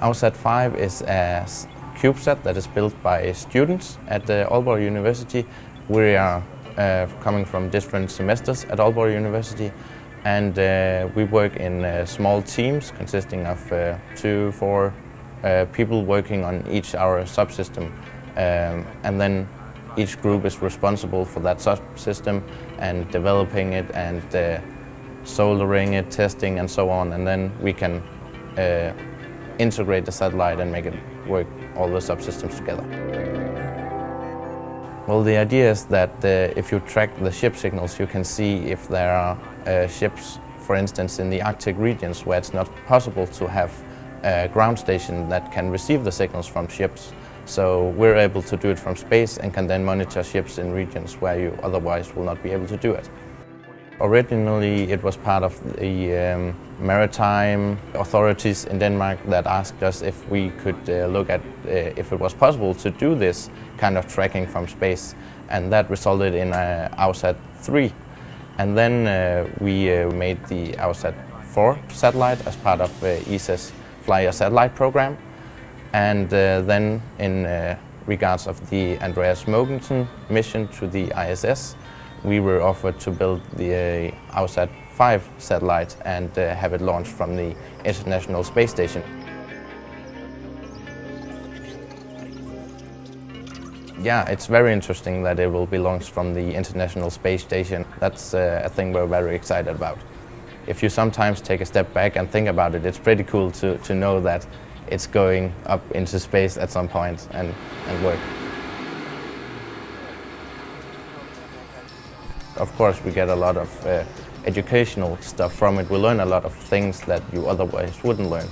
AAUSAT 5 is a CubeSat that is built by students at the Aalborg University. We are uh, coming from different semesters at Aalborg University and uh, we work in uh, small teams consisting of uh, two, four uh, people working on each our subsystem um, and then each group is responsible for that subsystem and developing it and uh, soldering it, testing and so on and then we can integrate the satellite and make it work all the subsystems together. Well, the idea is that uh, if you track the ship signals, you can see if there are uh, ships, for instance, in the Arctic regions where it's not possible to have a ground station that can receive the signals from ships. So we're able to do it from space and can then monitor ships in regions where you otherwise will not be able to do it. Originally, it was part of the um, maritime authorities in Denmark that asked us if we could uh, look at uh, if it was possible to do this kind of tracking from space, and that resulted in uh, AAUSAT 3. And then uh, we uh, made the AAUSAT 4 satellite as part of uh, ESA's Fly a Satellite program. And uh, then in regards of the Andreas Mogensen mission to the ISS, we were offered to build the uh, AAUSAT 5 satellite and uh, have it launched from the International Space Station. Yeah, it's very interesting that it will be launched from the International Space Station. That's uh, a thing we're very excited about. If you sometimes take a step back and think about it, it's pretty cool to, to know that it's going up into space at some point and, and work. Of course, we get a lot of uh, educational stuff from it. We learn a lot of things that you otherwise wouldn't learn.